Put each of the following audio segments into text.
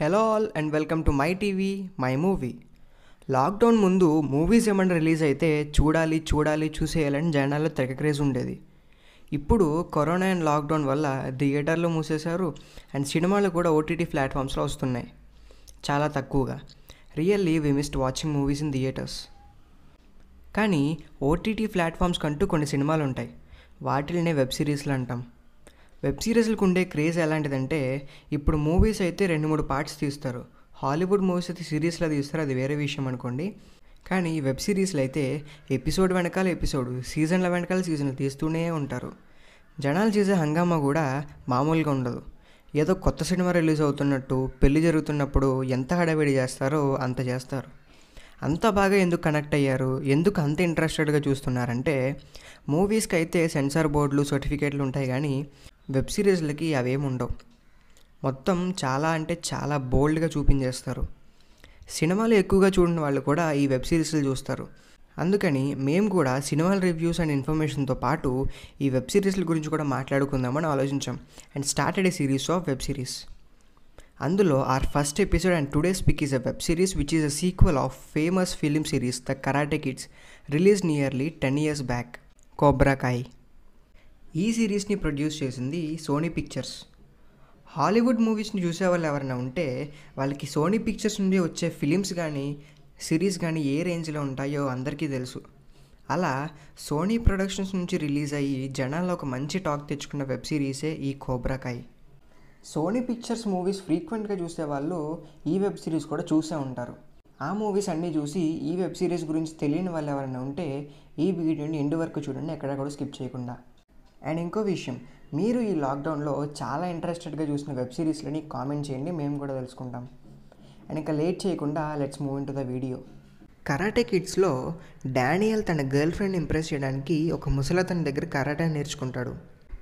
Hello all and welcome to my TV my movie. Lockdown ముందు movies ఏమైనా release అయితే చూడాలి చూడాలి చూసేయాలని జనాల్లో తెగ క్రేజ్ ఉండేది. ఇప్పుడు కరోనా అండ్ లాక్డౌన్ వల్ల థియేటర్లు మూసేశారు అండ్ సినిమాలు కూడా ఓటీటీ ప్లాట్ఫామ్స్లో వస్తున్నాయి. చాలా తక్కువగా. Really we missed watching movies in theatres కానీ ఓటీటీ ప్లాట్ఫామ్స్ కంటూ కొన్ని సినిమాలు ఉంటాయి. వాటిల్నే వెబ్ సిరీస్లు అంటాం. వెబ్ సిరీస్లకు ఉండే క్రేజ్ ఎలాంటిదంటే ఇప్పుడు మూవీస్ అయితే రెండు మూడు పార్ట్స్ తీస్తారు. హాలీవుడ్ మూవీస్ అయితే సిరీస్లో తీస్తారు అది వేరే విషయం అనుకోండి. కానీ వెబ్ సిరీస్లు అయితే ఎపిసోడ్ వెనకాల ఎపిసోడ్ సీజన్ల వెనకాల సీజన్లు తీస్తూనే ఉంటారు. జనాలు చేసే హంగామా కూడా మామూలుగా ఉండదు. ఏదో కొత్త సినిమా రిలీజ్ అవుతున్నట్టు పెళ్ళి జరుగుతున్నప్పుడు ఎంత హడావిడి చేస్తారో అంత చేస్తారు. అంత బాగా ఎందుకు కనెక్ట్ అయ్యారు? ఎందుకు అంత ఇంట్రెస్టెడ్గా చూస్తున్నారంటే మూవీస్కి అయితే సెన్సార్ బోర్డులు సర్టిఫికేట్లు ఉంటాయి కానీ వెబ్ సిరీస్లకి అవేమి ఉండవు. మొత్తం చాలా అంటే చాలా బోల్డ్గా చూపించేస్తారు. సినిమాలు ఎక్కువగా చూడని వాళ్ళు కూడా ఈ వెబ్ సిరీస్లు చూస్తారు. అందుకని మేము కూడా సినిమాల రివ్యూస్ అండ్ ఇన్ఫర్మేషన్తో పాటు ఈ వెబ్ సిరీస్ల గురించి కూడా మాట్లాడుకుందామని ఆలోచించాం. And started a series of web series. అందులో our first episode and today's pick is a web series which is a sequel of famous film series the Karate Kids release nearly ten years back. Cobra Kai ఈ సిరీస్ని produce చేసింది Sony Pictures. Hollywood మూవీస్ని చూసే వాళ్ళు ఎవరైనా ఉంటే వాళ్ళకి Sony pictures నుండి వచ్చే ఫిలిమ్స్ కానీ సిరీస్ కానీ ఏ రేంజ్లో ఉంటాయో అందరికీ తెలుసు. అలా సోనీ ప్రొడక్షన్స్ నుంచి రిలీజ్ అయ్యి జనాల్లో ఒక మంచి టాక్ తెచ్చుకున్న వెబ్ సిరీసే ఈ కోబ్రాకాయ్ సోనీ పిక్చర్స్ మూవీస్ ఫ్రీక్వెంట్గా చూసే వాళ్ళు ఈ వెబ్ సిరీస్ కూడా చూసే ఉంటారు. ఆ మూవీస్ అన్నీ చూసి ఈ వెబ్ సిరీస్ గురించి తెలియని వాళ్ళు ఎవరైనా ఉంటే ఈ వీడియోని ఎండు వరకు చూడండి ఎక్కడ కూడా స్కిప్ చేయకుండా. అండ్ ఇంకో విషయం మీరు ఈ లాక్డౌన్లో చాలా ఇంట్రెస్టెడ్గా చూసిన వెబ్ సిరీస్లని కామెంట్ చేయండి మేము కూడా తెలుసుకుంటాం. అండ్ ఇంకా లేట్ చేయకుండా let's move in to the video. Karate కిడ్స్లో Daniel తన గర్ల్ ఫ్రెండ్ ఇంప్రెస్ చేయడానికి ఒక ముసలతని దగ్గర కరాటే నేర్చుకుంటాడు.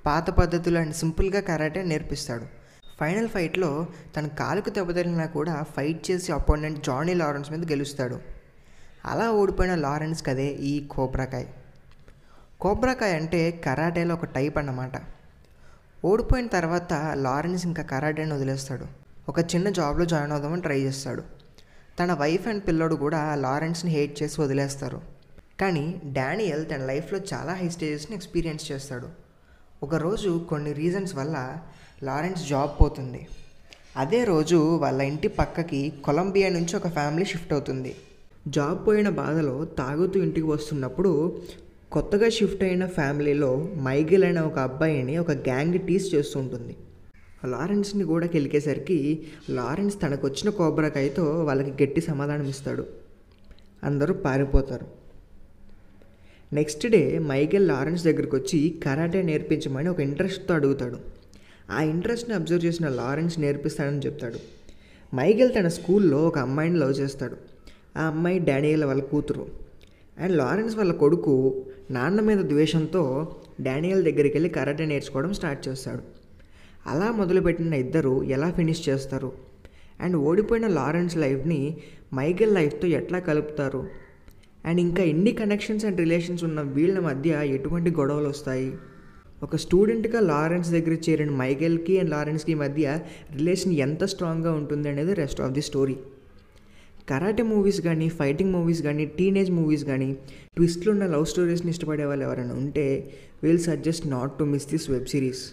పాత పద్ధతులు అండ్ సింపుల్గా కరాటే నేర్పిస్తాడు. ఫైనల్ ఫైట్లో తన కాలుకు దెబ్బతగిలినా కూడా ఫైట్ చేసి అపోనెంట్ జానీ లారెన్స్ మీద గెలుస్తాడు. అలా ఓడిపోయిన లారెన్స్ కదే ఈ కోబ్రాకాయ్. కోబ్రాకాయ్ అంటే కరాటేలో ఒక టైప్ అన్నమాట. ఓడిపోయిన తర్వాత లారెన్స్ ఇంకా కరాటేని వదిలేస్తాడు. ఒక చిన్న జాబ్లో జాయిన్ అవుదామని ట్రై చేస్తాడు. తన వైఫ్ అండ్ పిల్లోడు కూడా లారెన్స్ని హేట్ చేసి వదిలేస్తారు. కానీ డానియల్ తన లైఫ్లో చాలా హై స్టేజెస్ని ఎక్స్పీరియన్స్ చేస్తాడు. ఒకరోజు కొన్ని రీజన్స్ వల్ల లారెన్స్ జాబ్ పోతుంది. అదే రోజు వాళ్ళ ఇంటి పక్కకి కొలంబియా నుంచి ఒక ఫ్యామిలీ షిఫ్ట్ అవుతుంది. జాబ్ పోయిన బాధలో తాగుతూ ఇంటికి వస్తున్నప్పుడు కొత్తగా షిఫ్ట్ అయిన ఫ్యామిలీలో మైగిల్ అనే ఒక అబ్బాయిని ఒక గ్యాంగ్ టీస్ చేస్తూ ఉంటుంది. లారెన్స్ని కూడా కెలికేసరికి లారెన్స్ తనకు వచ్చిన కోబ్రాకాయతో వాళ్ళకి గట్టి సమాధానం ఇస్తాడు. అందరూ పారిపోతారు. నెక్స్ట్ డే మైకేల్ లారెన్స్ దగ్గరికి వచ్చి కరాటే నేర్పించమని ఒక ఇంట్రెస్ట్తో అడుగుతాడు. ఆ ఇంట్రెస్ట్ని అబ్జర్వ్ చేసిన లారెన్స్ నేర్పిస్తాడని చెప్తాడు. మైకేల్ తన స్కూల్లో ఒక అమ్మాయిని లవ్ చేస్తాడు. ఆ అమ్మాయి డానియల్ వాళ్ళ కూతురు. అండ్ లారెన్స్ వాళ్ళ కొడుకు నాన్న మీద ద్వేషంతో డానియల్ దగ్గరికి వెళ్ళి కరాటే నేర్చుకోవడం స్టార్ట్ చేస్తాడు. అలా మొదలుపెట్టిన ఇద్దరు ఎలా ఫినిష్ చేస్తారు? అండ్ ఓడిపోయిన లారెన్స్ లైఫ్ని మైకేల్ లైఫ్తో ఎట్లా కలుపుతారు? అండ్ ఇంకా ఎన్ని కనెక్షన్స్ అండ్ రిలేషన్స్ ఉన్న వీళ్ళ మధ్య ఎటువంటి గొడవలు వస్తాయి? ఒక స్టూడెంట్గా లారెన్స్ దగ్గర చేరిన మైకేల్కి అండ్ లారెన్స్కి మధ్య రిలేషన్ ఎంత స్ట్రాంగ్గా ఉంటుంది అనేది rest of the story karate movies కానీ ఫైటింగ్ మూవీస్ కానీ టీనేజ్ మూవీస్ కానీ ట్విస్ట్లు ఉన్న లవ్ స్టోరీస్ని ఇష్టపడే వాళ్ళు ఎవరైనా ఉంటే will suggest not to miss this web series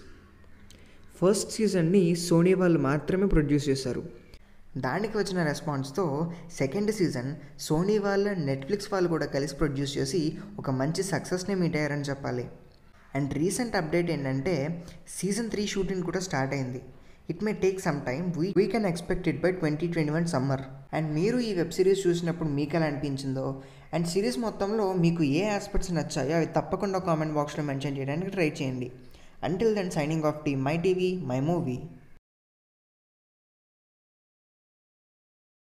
first సీజన్ని Sony వాళ్ళు మాత్రమే ప్రొడ్యూస్ చేశారు. దానికి వచ్చిన రెస్పాన్స్తో సెకండ్ సీజన్ సోనీ వాళ్ళ నెట్ఫ్లిక్స్ వాళ్ళు కూడా కలిసి ప్రొడ్యూస్ చేసి ఒక మంచి సక్సెస్ని మీట్ అయ్యారని చెప్పాలి. అండ్ రీసెంట్ అప్డేట్ ఏంటంటే సీజన్ త్రీ షూటింగ్ కూడా స్టార్ట్ అయింది. It may take some time. We we can expect it by twenty twenty one summer. And మీరు ఈ వెబ్ సిరీస్ చూసినప్పుడు మీకు ఎలా అనిపించిందో? అండ్ సిరీస్ మొత్తంలో మీకు ఏ ఆస్పెక్ట్స్ నచ్చాయో అవి తప్పకుండా కామెంట్ బాక్స్లో మెన్షన్ చేయడానికి ట్రై చేయండి. Until then signing off T my TV my movie